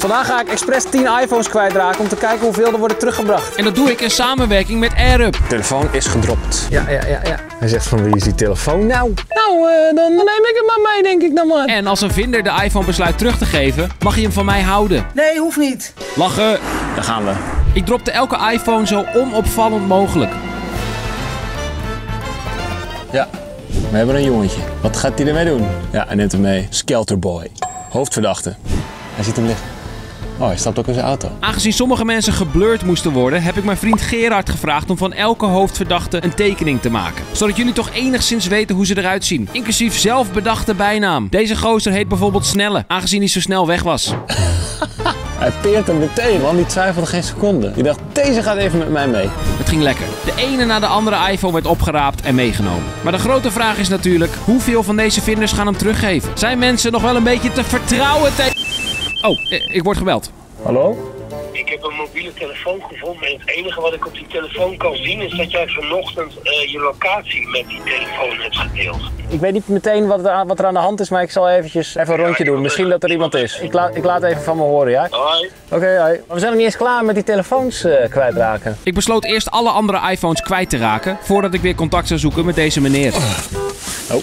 Vandaag ga ik expres 10 iPhones kwijtraken om te kijken hoeveel er worden teruggebracht. En dat doe ik in samenwerking met AirUp. telefoon is gedropt. Ja, ja, ja, ja. Hij zegt van wie is die telefoon nou? Nou, eh, dan neem ik hem maar mee, denk ik dan maar. En als een vinder de iPhone besluit terug te geven, mag je hem van mij houden. Nee, hoeft niet. Lachen. Daar gaan we. Ik dropte elke iPhone zo onopvallend mogelijk. Ja, we hebben een jongetje. Wat gaat hij ermee doen? Ja, hij neemt hem mee. Skelterboy. Hoofdverdachte. Hij ziet hem liggen. Oh, hij stapt ook in zijn auto. Aangezien sommige mensen geblurred moesten worden, heb ik mijn vriend Gerard gevraagd om van elke hoofdverdachte een tekening te maken. Zodat jullie toch enigszins weten hoe ze eruit zien. Inclusief zelfbedachte bijnaam. Deze gozer heet bijvoorbeeld Snelle, aangezien hij zo snel weg was. Hij peert hem meteen, man. Die twijfelde geen seconde. Die dacht, deze gaat even met mij mee. Het ging lekker. De ene na de andere iPhone werd opgeraapt en meegenomen. Maar de grote vraag is natuurlijk, hoeveel van deze vinders gaan hem teruggeven? Zijn mensen nog wel een beetje te vertrouwen tegen... Oh, eh, ik word gebeld. Hallo? Ik heb een mobiele telefoon gevonden en het enige wat ik op die telefoon kan zien is dat jij vanochtend eh, je locatie met die telefoon hebt gedeeld. Ik weet niet meteen wat er, aan- wat er aan de hand is, maar ik zal eventjes even een rondje doen. Misschien dat er iemand is. Ik, laat ik laat even van me horen, ja? Hoi. Oké, hoi. Maar we zijn nog niet eens klaar met die telefoons eh, kwijtraken. Ik besloot eerst alle andere iPhones kwijt te raken, voordat ik weer contact zou zoeken met deze meneer. Oh.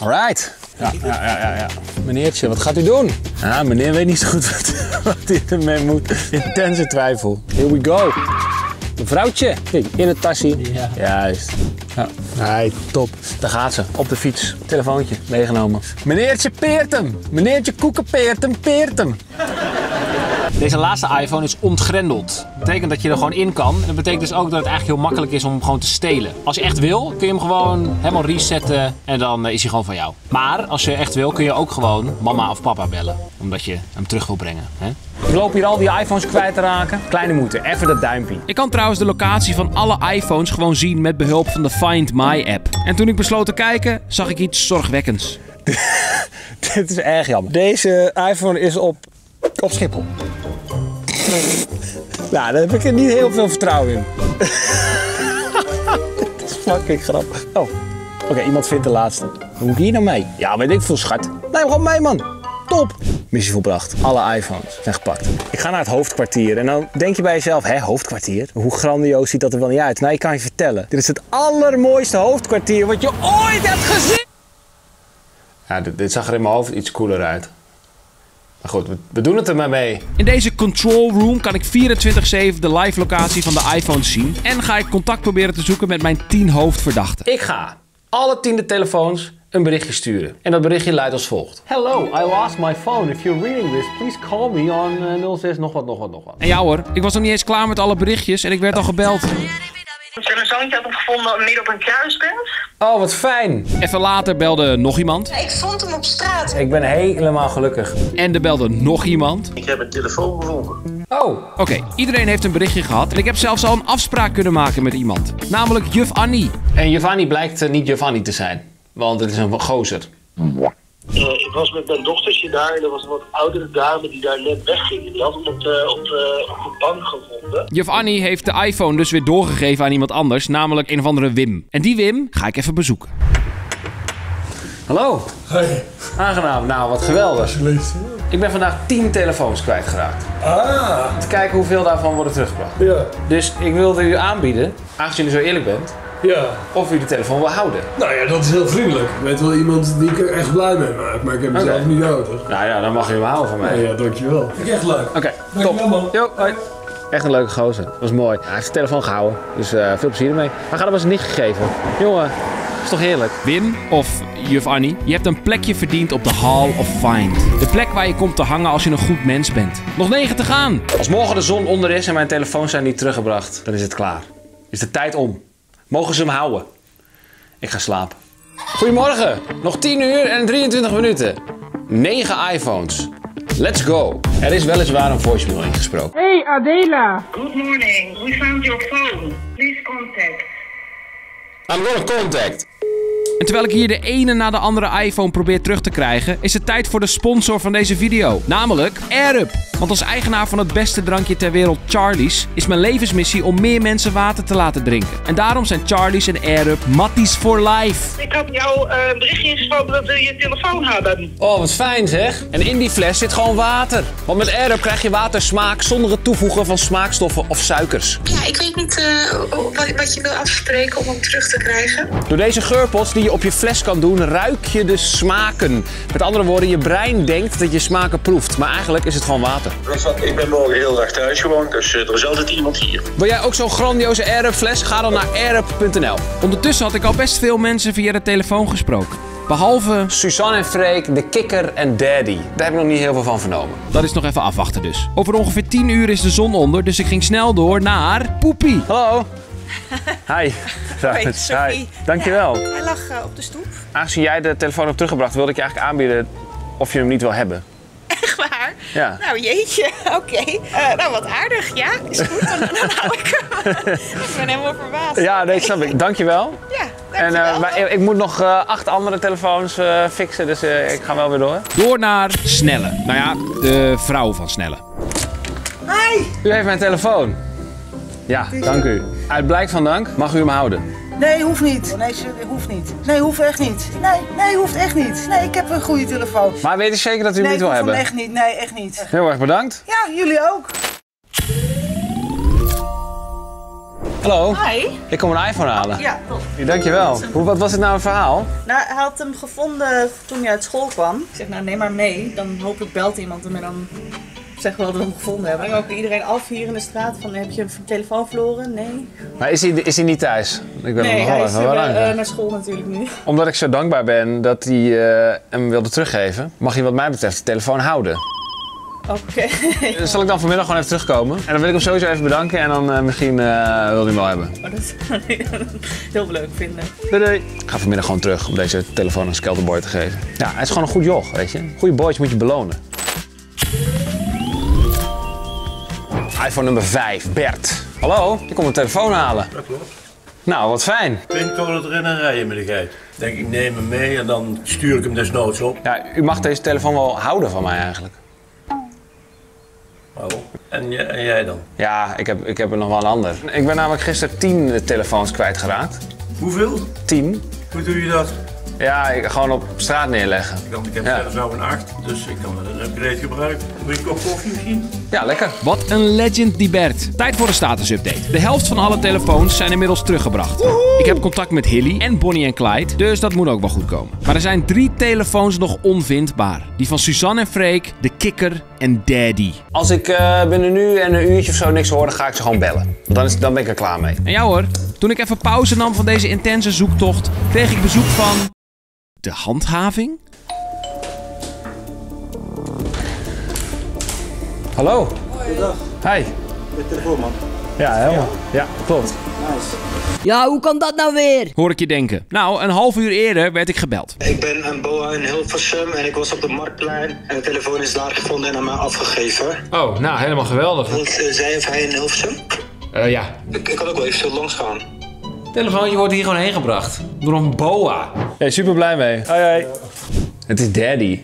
Alright. Ja, ja, ja, ja, ja. Meneertje, wat gaat u doen? Ah, meneer weet niet zo goed wat, wat hij ermee moet. Intense twijfel. Here we go. Mevrouwtje, kijk, in het tasje. Ja. Juist. Ja. Nee, top. Daar gaat ze, op de fiets. Telefoontje, meegenomen. Meneertje peert hem. Meneertje koeken peert hem, peert hem. Deze laatste iPhone is ontgrendeld. Dat betekent dat je er gewoon in kan. En dat betekent dus ook dat het eigenlijk heel makkelijk is om hem gewoon te stelen. Als je echt wil, kun je hem gewoon helemaal resetten en dan eh, is hij gewoon van jou. Maar als je echt wil, kun je ook gewoon mama of papa bellen. Omdat je hem terug wil brengen. Hè? Ik loop hier al die iPhones kwijt te raken. Kleine moeite, even dat duimpje. Ik kan trouwens de locatie van alle iPhones gewoon zien met behulp van de Find My app. En toen ik besloot te kijken, zag ik iets zorgwekkends. Dit is erg jammer. Deze iPhone is op, op Schiphol. Nou, daar heb ik er niet heel veel vertrouwen in. Dit is fucking grappig. Oh, oké, iemand vindt de laatste. Hoe moet ik hier nou mee? Ja, weet ik veel, schat. Neem gewoon mee, man. Top. Missie volbracht. Alle iPhones zijn gepakt. Ik ga naar het hoofdkwartier en dan denk je bij jezelf, hè, hoofdkwartier? Hoe grandioos ziet dat er wel niet uit? Nou, ik kan je vertellen. Dit is het allermooiste hoofdkwartier wat je ooit hebt gezien. Ja, dit, dit zag er in mijn hoofd iets cooler uit. Maar goed, we, doen het er maar mee. In deze control room kan ik 24-7 de live locatie van de iPhones zien. En ga ik contact proberen te zoeken met mijn 10 hoofdverdachten. Ik ga alle tiende telefoons een berichtje sturen. En dat berichtje luidt als volgt. Hello, I lost my phone. If you're reading this, please call me on uh, 06 nog wat, nog wat, nog wat. En ja hoor, ik was nog niet eens klaar met alle berichtjes en ik werd al gebeld. Zoontje had hem gevonden midden op een kruispunt. Oh, wat fijn. Even later belde nog iemand. Ik vond hem op straat. Ik ben helemaal gelukkig. En er belde nog iemand. Ik heb een telefoon gevonden. Oh, Oké, iedereen heeft een berichtje gehad. En ik heb zelfs al een afspraak kunnen maken met iemand. Namelijk juf Annie. en Giovanni blijkt eh, niet Giovanni te zijn. Want het is een gozer. Eh, ik was met mijn dochtertje daar en er was een wat oudere dame die daar net wegging. Die had hem op de, op de, op de bank gevonden. Juf Annie heeft de iPhone dus weer doorgegeven aan iemand anders. Namelijk een of andere Wim. En die Wim ga ik even bezoeken. Hallo. Hey, Aangenaam. Nou, wat geweldig. Ik ben vandaag 10 telefoons kwijtgeraakt. Ah, Te kijken hoeveel daarvan worden teruggebracht. ja, Dus ik wilde u aanbieden, aangezien u zo eerlijk bent, ja. of u de telefoon wil houden. Nou ja, dat is heel vriendelijk. Ik weet wel iemand die ik er echt blij mee maak, maar ik heb hem zelf niet nodig. Nou ja, dan mag u hem houden van mij. Ja, ja, dankjewel. Vind ik echt leuk. Oké, Dankjewel, top. man. Yo, hoi. Echt een leuke gozer. Dat was mooi. Hij heeft de telefoon gehouden. Dus eh, veel plezier ermee. Maar gaat hem eens niet gegeven. Jongen, is toch heerlijk? Wim, of juf Annie, je hebt een plekje verdiend op de Hall of Find. De plek waar je komt te hangen als je een goed mens bent. Nog negen te gaan. Als morgen de zon onder is en mijn telefoons zijn niet teruggebracht, dan is het klaar. Is de tijd om. Mogen ze hem houden? Ik ga slapen. Goedemorgen. Nog 10 uur en 23 minuten. 9 iPhones. Let's go. Er is weliswaar een voicemail ingesproken. Hey Adela, Good morning. We found your phone. Please contact. I'm gonna contact. En terwijl ik hier de ene na de andere iPhone probeer terug te krijgen, is het tijd voor de sponsor van deze video. Namelijk AirUp. Want als eigenaar van het beste drankje ter wereld, Charlie's, is mijn levensmissie om meer mensen water te laten drinken. En daarom zijn Charlie's en AirUp matties for life. Ik had jou eh, een berichtje ingesproken dat we je telefoon hadden. Oh, wat fijn zeg. En in die fles zit gewoon water. Want met AirUp krijg je watersmaak zonder het toevoegen van smaakstoffen of suikers. Ja, ik weet niet eh, wat, wat je wil afspreken om hem terug te krijgen. Door deze geurpots die je op je fles kan doen, ruik je de smaken. Met andere woorden, je brein denkt dat je smaken proeft. Maar eigenlijk is het gewoon water. Ik ben morgen heel dag thuis gewoon, dus er is altijd iemand hier. Wil jij ook zo'n grandioze AirUp fles? Ga dan naar airup.nl. Ondertussen had ik al best veel mensen via de telefoon gesproken. Behalve, Suzanne en Freek, de kikker en daddy. Daar heb ik nog niet heel veel van vernomen. dat is nog even afwachten dus. Over ongeveer 10 uur is de zon onder, dus ik ging snel door naar Poepie. Hallo. Hi. Hoi, Sophie. Hi. Dankjewel. Hij lag eh, op de stoep. Aangezien jij de telefoon hebt teruggebracht, wilde ik je eigenlijk aanbieden of je hem niet wil hebben. Echt waar? Ja. Nou, jeetje. Oké. Eh, nou, wat aardig. Ja, is goed. Dan, dan hou ik hem. ik ben helemaal verbaasd. Ja, nee, snap ik. Dankjewel. Ja, En, eh, maar ik, ik moet nog eh, acht andere telefoons eh, fixen, dus eh, ik ga wel weer door. Door naar Snelle. Nou ja, de vrouw van Snelle. Hi. U heeft mijn telefoon. Ja, dank u. Uit blijk van dank mag u hem houden. Nee, hoeft niet. Nee, sorry, hoeft niet. Nee, hoeft echt niet. Nee, nee, hoeft echt niet. Nee, ik heb een goede telefoon. Maar weet u zeker dat u hem nee, niet wil hebben? echt niet. Nee, echt niet. Heel erg bedankt. Ja, jullie ook. Hallo, Hi. ik kom een iPhone halen. Ja, top. Dankjewel. Hoe, wat was het nou een verhaal? Nou, hij had hem gevonden toen hij uit school kwam. Ik zeg, nou, neem maar mee. Dan hopelijk belt iemand hem en dan zeggen we wel dat we hem gevonden hebben. En ook iedereen af hier in de straat van, heb je een telefoon verloren? Nee. Maar is hij, is hij niet thuis? Ik ben Nee, nog hij wel is wel lang. eh, naar school natuurlijk nu. Omdat ik zo dankbaar ben dat hij eh, hem wilde teruggeven, mag hij wat mij betreft de telefoon houden. Oké. Dus Zal ik dan vanmiddag gewoon even terugkomen? En dan wil ik hem sowieso even bedanken en dan eh, misschien eh, wil hij hem wel hebben. Maar dat zou ik heel leuk vinden. Doei doei. Ik ga vanmiddag gewoon terug om deze telefoon aan Skelterboy te geven. Ja, hij is gewoon een goed joch, weet je. Goede boys moet je belonen. iPhone nummer 5, Bert. Hallo, ik kom een telefoon halen. Dat klopt. Nou, wat fijn. Pincode erin en rijden met de geit. Denk ik neem hem mee en dan stuur ik hem desnoods op. Ja, u mag deze telefoon wel houden van mij eigenlijk. Oh. En, jij- en jij dan? Ja, ik heb, ik heb er nog wel een ander. Ik ben namelijk gisteren 10 telefoons kwijtgeraakt. Hoeveel? 10? Hoe doe je dat? Ja, ik, gewoon op straat neerleggen. Want ik heb Ja. zelf nou een 8, dus ik kan wel een upgrade gebruiken. Wil je een kop koffie misschien? Ja, lekker. Wat een legend die Bert. Tijd voor een status-update. De helft van alle telefoons zijn inmiddels teruggebracht. Ik heb contact met Hilly en Bonnie en Clyde, dus dat moet ook wel goed komen. Maar er zijn drie telefoons nog onvindbaar. Die van Suzanne en Freek, de kikker en Daddy. Als ik eh, binnen nu en een uurtje of zo niks hoor, dan ga ik ze gewoon bellen. Want dan, is, dan ben ik er klaar mee. En ja hoor, toen ik even pauze nam van deze intense zoektocht, kreeg ik bezoek van... De handhaving? Hallo. Goedendag. Hi. De telefoon, man. Ja, helemaal. Ja, klopt. Ja, hoe kan dat nou weer? Hoor ik je denken. Nou, een half uur eerder werd ik gebeld. Ik ben een boa in Hilversum en ik was op de Marktplein. En de telefoon is daar gevonden en aan mij afgegeven. Oh, nou, helemaal geweldig. Want uh, zij of hij in Hilversum? Eh, ja. Ik, ik kan ook wel even langs gaan. telefoontje wordt hier gewoon heen gebracht. Door een boa. Ja, super blij mee. Hoi, hoi. Het is Daddy.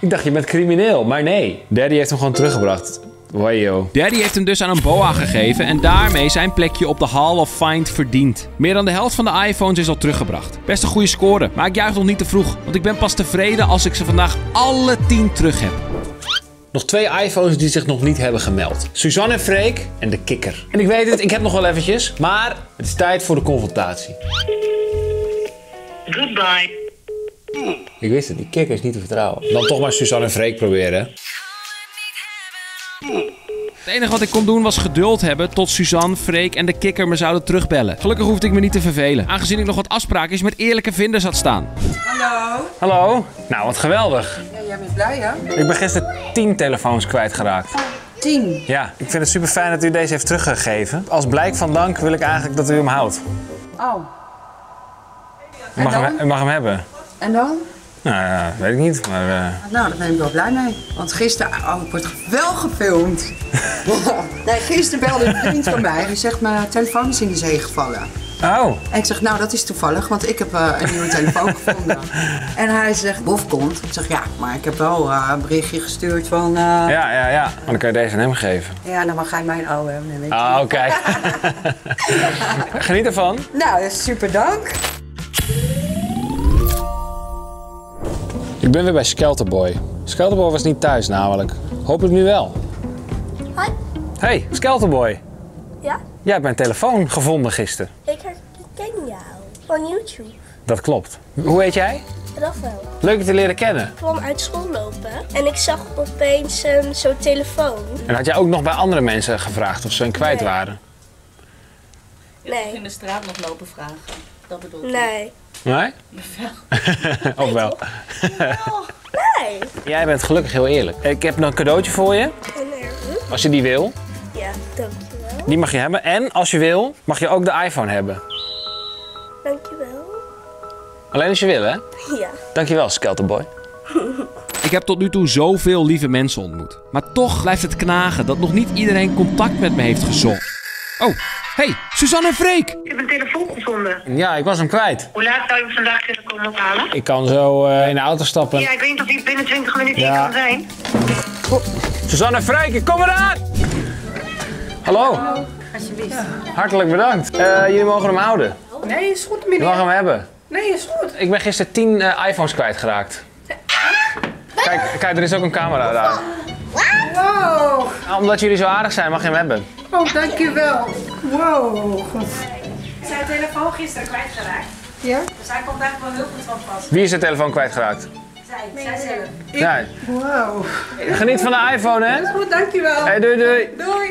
Ik dacht, je bent crimineel, maar nee. Daddy heeft hem gewoon teruggebracht. Wajo. Daddy heeft hem dus aan een boa gegeven en daarmee zijn plekje op de Hall of Find verdiend. Meer dan de helft van de iPhones is al teruggebracht. Best een goede score, maar ik juich nog niet te vroeg, want ik ben pas tevreden als ik ze vandaag alle 10 terug heb. Nog twee iPhones die zich nog niet hebben gemeld. Suzanne en Freek en de kikker. En ik weet het, ik heb nog wel eventjes, maar het is tijd voor de confrontatie. Goodbye. Ik wist het, die kikker is niet te vertrouwen. Dan toch maar Suzanne en Freek proberen. Het enige wat ik kon doen was geduld hebben tot Suzanne, Freek en de kikker me zouden terugbellen. Gelukkig hoefde ik me niet te vervelen, aangezien ik nog wat afspraakjes met eerlijke vinders had staan. Hallo. Hallo? Nou, wat geweldig. Ja, jij bent blij, hè? Ik ben gisteren 10 telefoons kwijtgeraakt. Tien. Ja, ik vind het super fijn dat u deze heeft teruggegeven. Als blijk van dank wil ik eigenlijk dat u hem houdt. Oh. U mag, hem, mag hem hebben. En dan? Nou ja, weet ik niet, maar... eh, Nou, daar ben ik wel blij mee. Want gisteren... Oh, ik word wel gefilmd. nee, gisteren belde een vriend van mij. Die zegt, mijn telefoon is in de zee gevallen. Oh. En ik zeg, nou dat is toevallig, want ik heb eh, een nieuwe telefoon gevonden. En hij zegt, Bof komt. Ik zeg, ja, maar ik heb wel eh, een berichtje gestuurd van... Ja, ja, ja. Maar dan kan je deze aan hem geven. ja, dan mag hij mijn oude. Ah, oké. Geniet ervan. Nou, super dank. Ik ben weer bij Skelterboy. Skelterboy was niet thuis namelijk. Hopelijk nu wel. Hoi. Hey, Skelterboy. Ja? Jij hebt mijn telefoon gevonden gisteren. Ik herken jou van YouTube. Dat klopt. Hoe heet jij? Rafael. Leuk je te leren kennen. Ik kwam uit school lopen en ik zag opeens een zo'n telefoon. En had jij ook nog bij andere mensen gevraagd of ze een kwijt Nee. waren? Nee. In de straat nog lopen vragen. Dat bedoel ik. Nee. Nee? of wel? Nee. Jij bent gelukkig heel eerlijk. Ik heb een cadeautje voor je, En als je die wil. Ja, dankjewel. Die mag je hebben. En als je wil, mag je ook de iPhone hebben. Dankjewel. Alleen als je wil, hè? Ja. Dankjewel, Skelterboy. Ik heb tot nu toe zoveel lieve mensen ontmoet. Maar toch blijft het knagen dat nog niet iedereen contact met me heeft gezocht. Oh, hey, Suzanne en Freek! Ik heb een telefoon gevonden. Ja, ik was hem kwijt. Hoe laat zou je hem vandaag kunnen komen ophalen? Ik kan zo eh, in de auto stappen. Ja, ik weet niet of die binnen 20 minuten hier Ja. kan zijn. Suzanne Freek, ik kom eraan! Hallo, Alsjeblieft. hartelijk bedankt. Eh, jullie mogen hem houden. Nee, is goed, Je meneer. mag hem hebben. Nee, is goed. Ik ben gisteren 10 eh, iPhones kwijtgeraakt. Kijk, kijk, er is ook een camera daar. Wow. Nou, omdat jullie zo aardig zijn, mag je hem hebben. Oh, dankjewel. Wow. Zijn telefoon gisteren kwijtgeraakt. Ja? Dus hij komt eigenlijk wel heel goed van pas. Wie is de telefoon kwijtgeraakt? Zij, zij zelf. Ja. Wow. Geniet van de iPhone, hè? Is goed, dankjewel. Hey, doei, doei. Doei.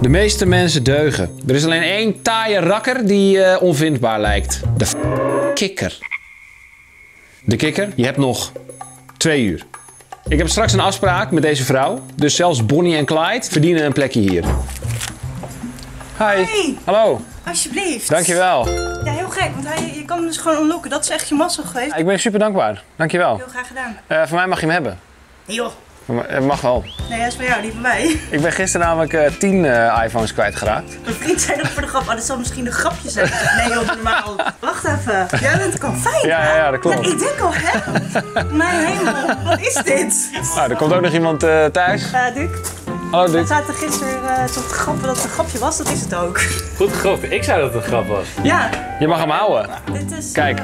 De meeste mensen deugen. Er is alleen één taaie rakker die eh, onvindbaar lijkt. De f- kikker. De kikker, je hebt nog twee uur. Ik heb straks een afspraak met deze vrouw. Dus zelfs Bonnie en Clyde verdienen een plekje hier. Hi. Hey. Hallo. Alsjeblieft. Dankjewel. Ja, heel gek, want hij, je kan hem dus gewoon unlocken. Dat is echt je mazzel geweest. Ik ben super dankbaar. Dankjewel. Heel graag gedaan. Eh voor mij mag je hem hebben. Nee joh. Het mag wel. Nee, hij is van jou, niet van mij. Ik ben gisteren namelijk eh 10 eh, iPhones kwijtgeraakt. Mijn vriend zei dat voor de grap. Maar dat zal misschien een grapje zijn. Nee joh, normaal. Wacht even. Jij bent confijn. Ja, ja, ja, dat klopt. ik denk al, hè? Mijn hemel, wat is dit? Nou, er komt ook nog iemand eh, thuis. Uh, Duc, Hallo we zaten gisteren uh, te grappen dat het een grapje was. Dat is het ook. Goed gegrapt. Ik zei dat het een grap was. Ja. Je mag hem houden. Dit is... Kijk.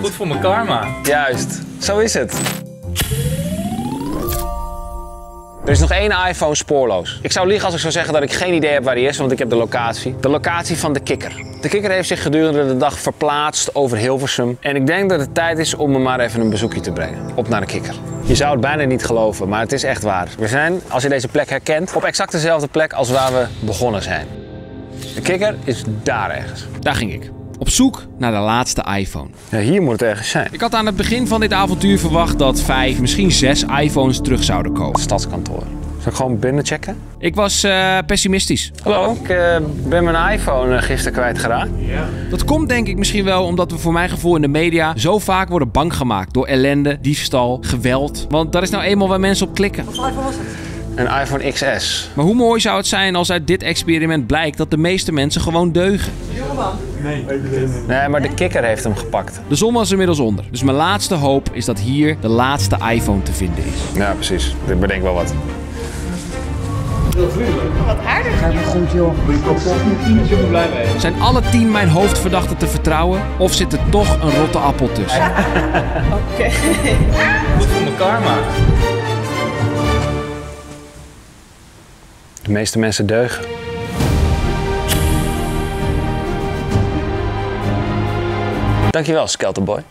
Goed voor mijn karma. Juist. Zo is het. Er is nog één iPhone spoorloos. Ik zou liegen als ik zou zeggen dat ik geen idee heb waar die is, want ik heb de locatie. De locatie van de kikker. De kikker heeft zich gedurende de dag verplaatst over Hilversum. En ik denk dat het tijd is om me maar even een bezoekje te brengen. Op naar de kikker. Je zou het bijna niet geloven, maar het is echt waar. We zijn, als je deze plek herkent, op exact dezelfde plek als waar we begonnen zijn. De kikker is daar ergens. Daar ging ik. Op zoek naar de laatste iPhone. Ja, hier moet het ergens zijn. Ik had aan het begin van dit avontuur verwacht dat vijf, misschien zes iPhones terug zouden komen. Stadskantoor. Zal ik gewoon binnen checken? Ik was eh, pessimistisch. Hallo, ik eh, ben mijn iPhone eh, gisteren kwijtgeraakt. Ja. Dat komt denk ik misschien wel omdat we voor mijn gevoel in de media zo vaak worden bang gemaakt door ellende, diefstal, geweld. Want dat is nou eenmaal waar mensen op klikken. Wat iPhone was het? Een iPhone XS. Maar hoe mooi zou het zijn als uit dit experiment blijkt dat de meeste mensen gewoon deugen? Jongeman. Nee. Nee, maar de kikker heeft hem gepakt. De zon was inmiddels onder. Dus mijn laatste hoop is dat hier de laatste iPhone te vinden is. Ja, precies. Ik bedenk wel wat. Wat aardig. Gaat goed, joh. Blij mee. Zijn alle tien mijn hoofdverdachten te vertrouwen? Of zit er toch een rotte appel tussen? Oké. Goed voor mijn karma. De meeste mensen deugen. Dankjewel, Skelterboy.